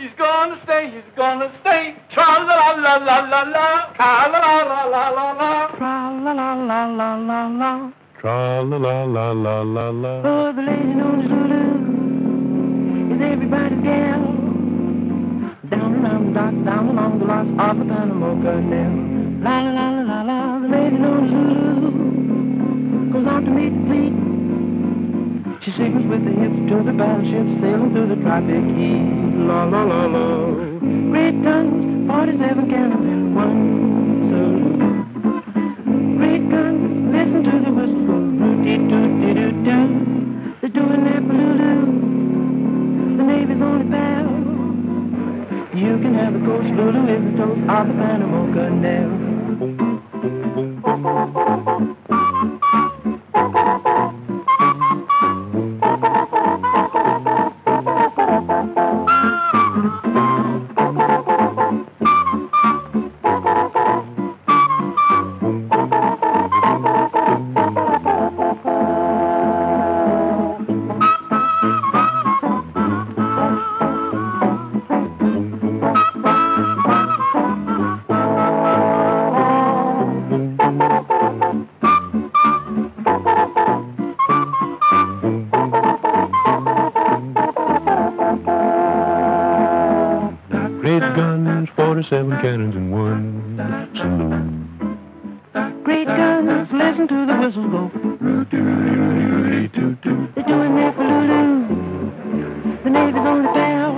He's gonna stay, he's gonna stay. Tra la la la la la, tra la la la la la, tra la la la la la la. Tra la la la la la la. Oh, the lady known as Lulu is everybody's gal. Down around the dock, down along the locks of the Panama Canal. La la la la la the lady known as Lulu goes out to meet the fleet. She signals with the hips to the battleship sailing through the tropic heat. La la la la. Great guns, 47 cannons and one salute. Great guns, listen to the whistle go. Doo-dee-doo-dee-doo-doo. They're doing their baloo. The Navy's only pal. You can have the coast Lulu is the toast of the Panama Great guns, 47 cannons, and one salute. Great guns, listen to the whistle go. They're doing their baloo. The Navy's only pal.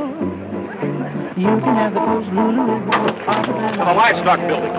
You can have the post Lulu. is the toast of the Panama The livestock building.